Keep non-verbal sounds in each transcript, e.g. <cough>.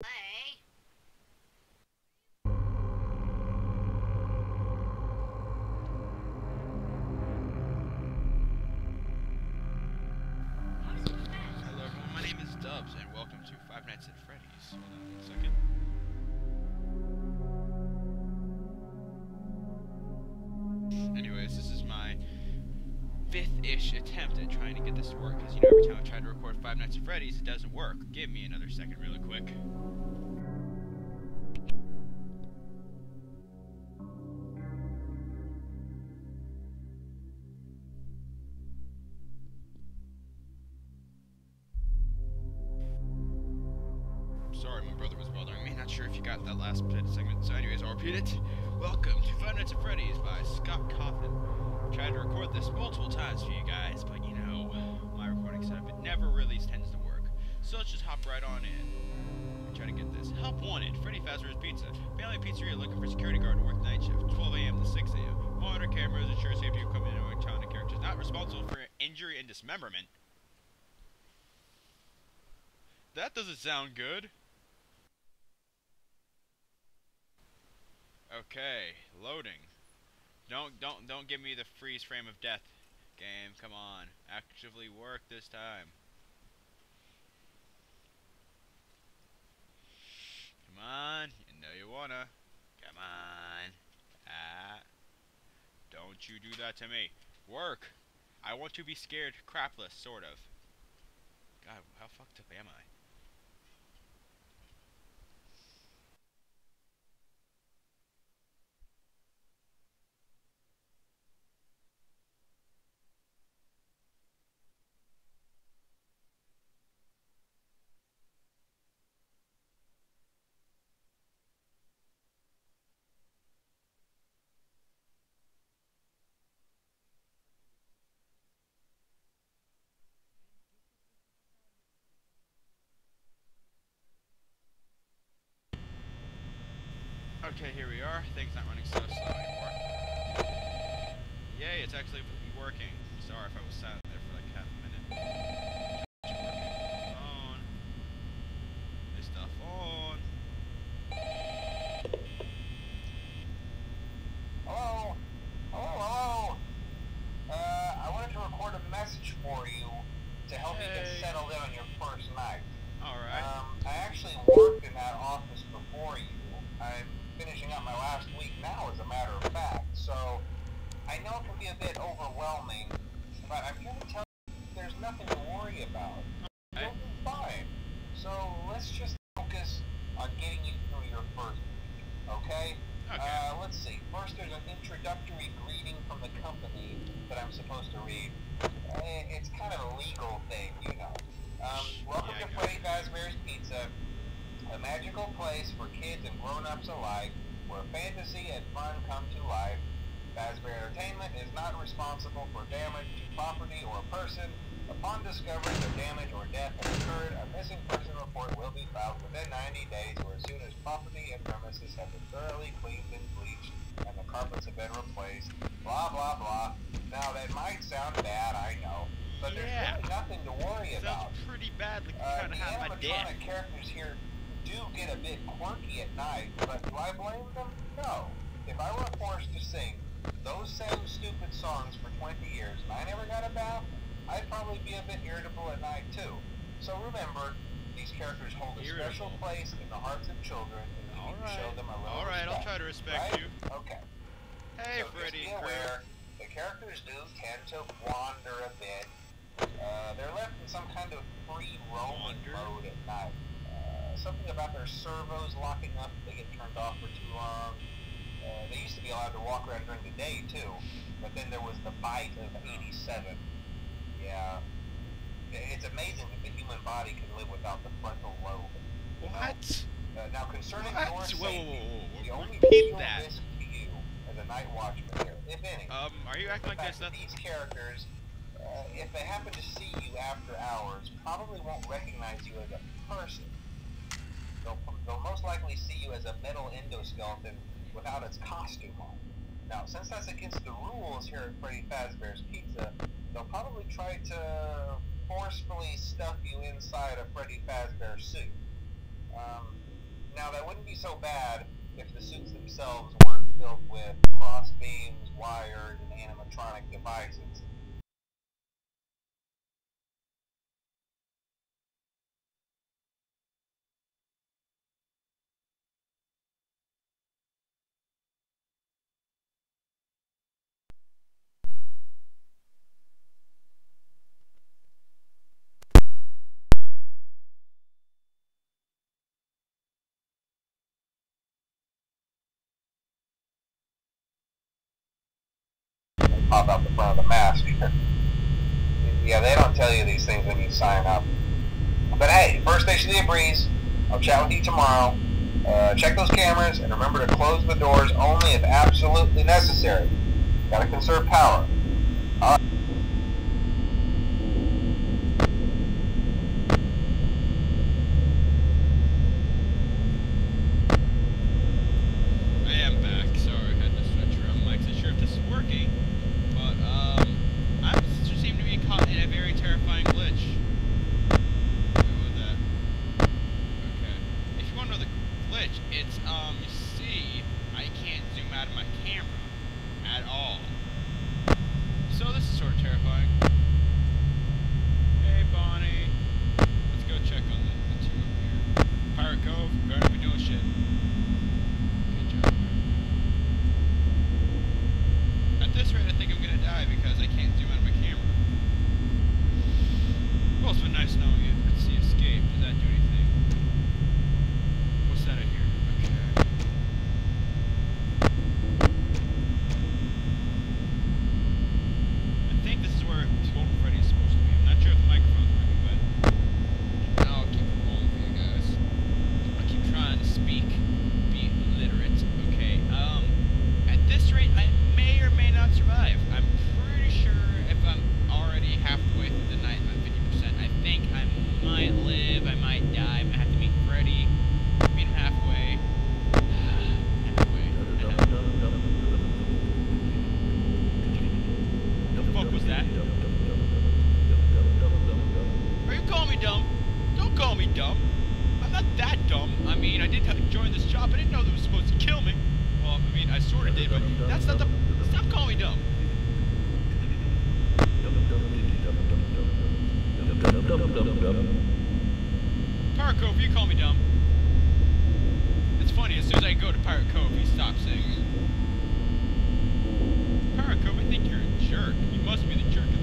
Hey. This to work, because you know every time I try to record Five Nights at Freddy's, it doesn't work. Give me another second really quick. Sorry, my brother was bothering me. Not sure if you got that last segment. So, anyways, I'll repeat it. Welcome to Five Nights at Freddy's by Scott Cawthon. Tried to record this multiple times for you guys, but you know, setup, it never really tends to work. So let's just hop right on in. Try to get this. Help wanted. Freddy Fazbear's Pizza. Family Pizzeria looking for security guard to work night shift. 12 a.m. to 6 a.m. Monitor cameras ensure safety of equipment and electronic characters. Not responsible for injury and dismemberment. That doesn't sound good. Okay, loading. Don't don't don't give me the freeze frame of death. Game, come on. Actively work this time. Come on, you know you wanna. Come on. Ah. Don't you do that to me. Work. I want to be scared crapless, sort of. God, how fucked up am I? Okay, here we are. Things not running so slow anymore. Yay, it's actually working. Sorry if I was silent there for like half a minute. Working. On. This stuff on. Hello? Hello, hello? Uh, I wanted to record a message for you to help you Hey. get settled in on your first night. Alright. Um, I actually worked in that office before you. I'm finishing up my last week now, as a matter of fact, so I know it can be a bit overwhelming, but I'm here to tell you there's nothing to worry about. Okay. You'll be fine. So let's just focus on getting you through your first week, okay? Okay. Uh, let's see. First, there's an introductory greeting from the company that I'm supposed to read. Eh, It's kind of a legal thing, you know. Um, welcome Yeah, to Freddy Fazbear's Pizza, a magical place for kids and grown-ups alike, where fantasy and fun come to life. Fazbear Entertainment is not responsible for damage to property or person. Upon discovery that damage or death has occurred, a missing person report will be filed within 90 days or as soon as property and premises have been thoroughly cleaned and bleached and the carpets have been replaced. Blah, blah, blah. Now, that might sound bad, I know, but there's Yeah. really nothing to worry about. Sounds pretty bad like Uh, trying the to have my dick. animatronic characters here do get a bit quirky at night, but do I blame them? No. If I were forced to sing those same stupid songs for 20 years and I never got a bath, I'd probably be a bit irritable at night too. So remember, these characters hold a special place in the hearts of children, and we to show them a little Alright, I'll try to respect right? you. Okay. Hey, So Freddy. Aware, the characters do tend to wander a bit. Uh, they're left in some kind of free roaming mode at night. Uh, something about their servos locking up if they get turned off for too long. Uh, they used to be allowed to walk around during the day too, but then there was the bite of '87. Yeah, it's amazing that the human body can live without the frontal lobe. What? Uh, now concerning What? your safety, whoa, whoa, whoa, the whoa. only Repeat that. risk to you as a night watchman here, if any, Um, are you acting like the there's fact nothing? these characters, uh, if they happen to see you after hours, probably won't recognize you as a person. They'll, they'll most likely see you as a metal endoskeleton without its costume on. Now, since that's against the rules here at Freddy Fazbear's Pizza, they'll probably try to forcefully stuff you inside a Freddy Fazbear suit. Um, Now, that wouldn't be so bad if the suits themselves filled with cross beams, wired, and animatronic devices. Pop out the front of the mask. yeah, they don't tell you these things when you sign up. But hey, first station of the breeze. I'll chat with you tomorrow. Uh, check those cameras and remember to close the doors only if absolutely necessary. Gotta conserve power. No! also nice knowing it, it's the escape. Did that do anything? me the jerk.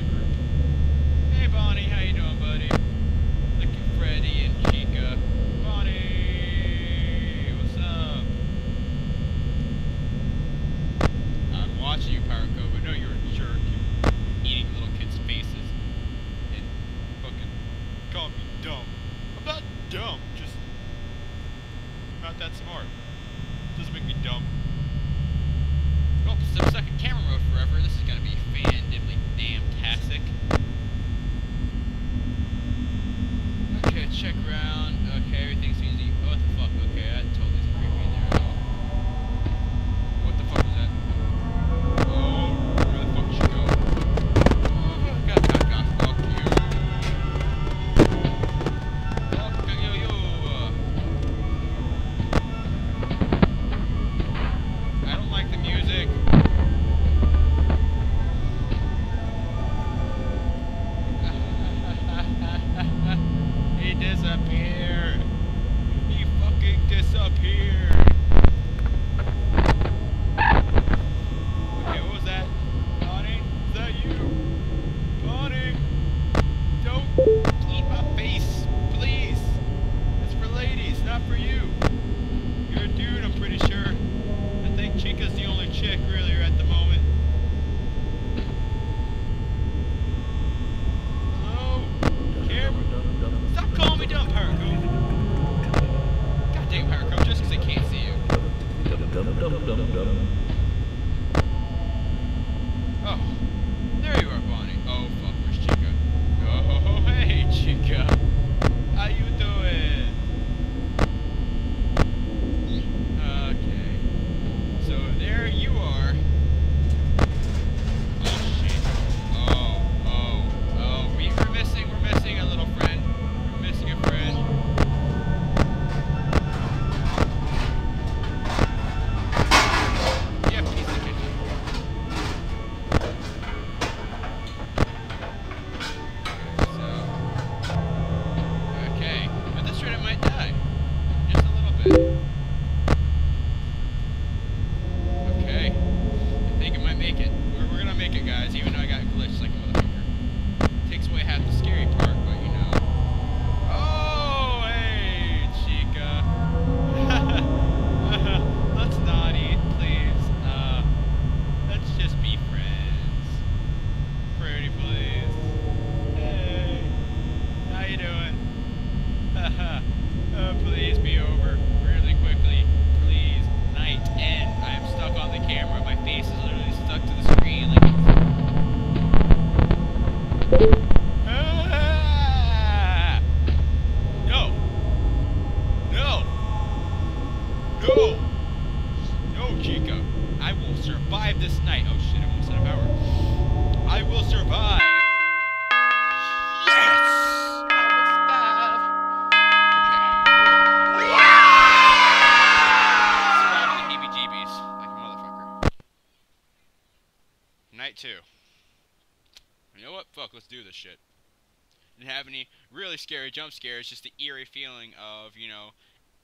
Really scary jump scare. It's just the eerie feeling of, you know,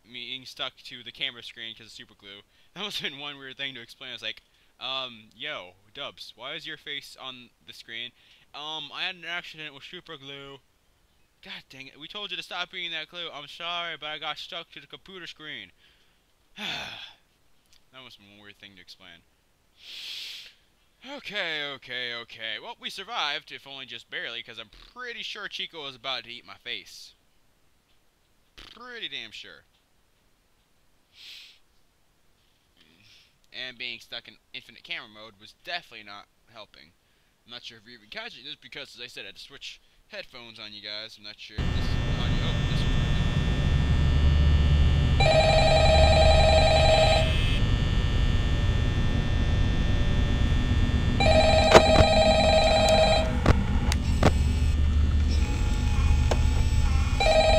me being stuck to the camera screen because of super glue. <laughs> That must have been one weird thing to explain. I was like, um, yo, Dubz, why is your face on the screen? Um, I had an accident with super glue. God dang it, we told you to stop being that glue. I'm sorry, but I got stuck to the computer screen. <sighs> that was one weird thing to explain. Okay, okay, okay. Well, we survived, if only just barely, because I'm pretty sure Chica was about to eat my face. Pretty damn sure. And being stuck in infinite camera mode was definitely not helping. I'm not sure if you're even catching this because, as I said, I had to switch headphones on you guys. I'm not sure if this audio. Oh, this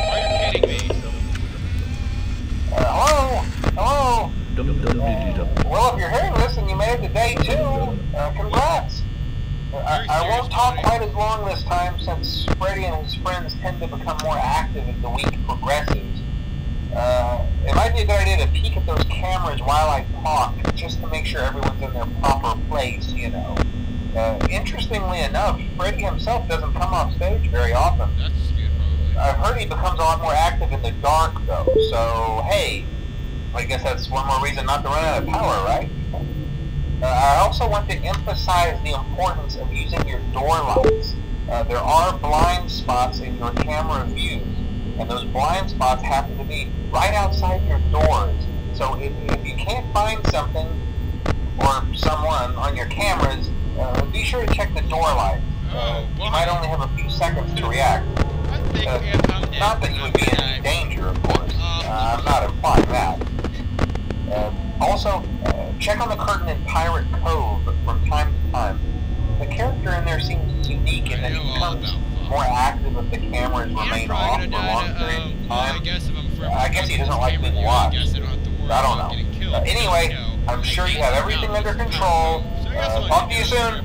Are you kidding me? Uh, hello? Hello? Dum dum diddy dum. Well, if you're hearing this and you made it to day two, uh, congrats. Uh, I, I won't talk quite as long this time since Freddy and his friends tend to become more active as the week progresses. Uh, it might be a good idea to peek at those cameras while I talk, just to make sure everyone's in their proper place, you know. Uh, interestingly enough, Freddy himself doesn't come off stage very often. I've heard he becomes a lot more active in the dark, though. So, hey, I guess that's one more reason not to run out of power, right? Uh, I also want to emphasize the importance of using your door lights. Uh, there are blind spots in your camera views, and those blind spots happen to be right outside your doors. So if, if you can't find something or someone on your cameras, uh, be sure to check the door light. Uh, Oh, you might only have a few seconds to react. Uh, if I'm dead, Not that you would be in danger, of course. Uh, I'm not implying that. Uh, also, uh, check on the curtain in Pirate Cove from time to time. The character in there seems unique in that he becomes more active if the cameras remain off for long periods um, of time. Guess if I'm for I guess he doesn't like being watched. I don't have to worry I don't about know. Uh, anyway, I'm sure you have everything under control. Power Go. So I guess Uh, talk to you soon.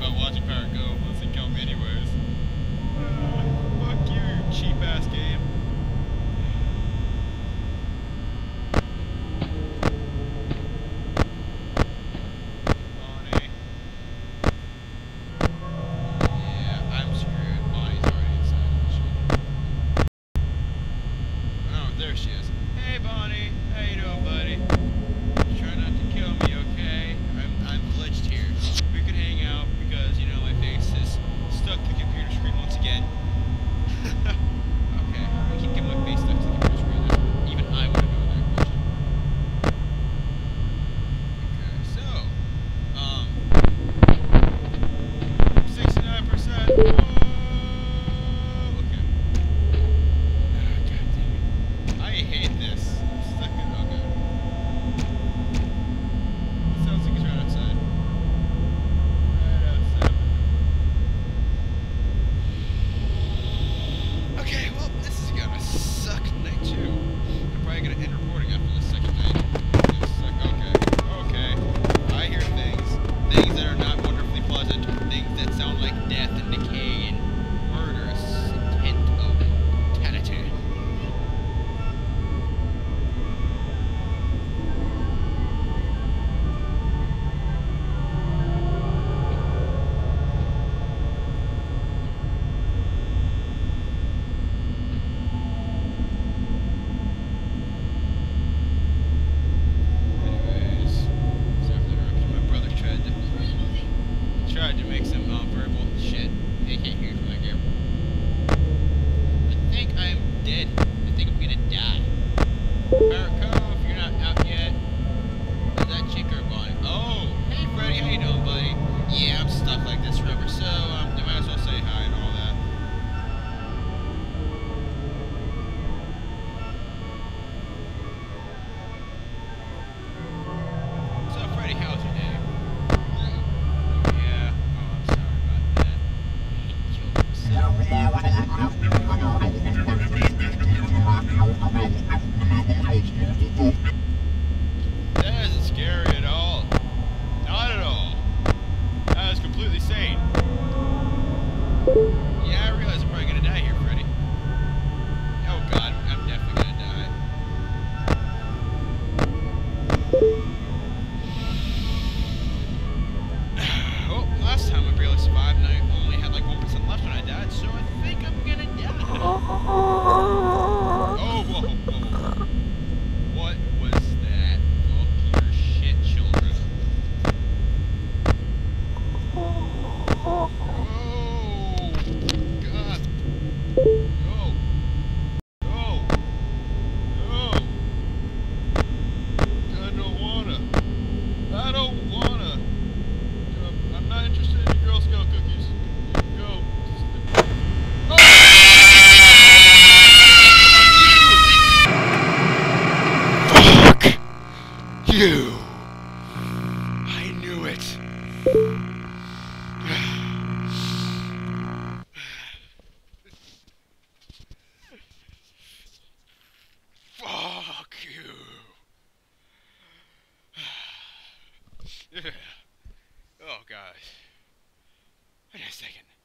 oh, Wait a second.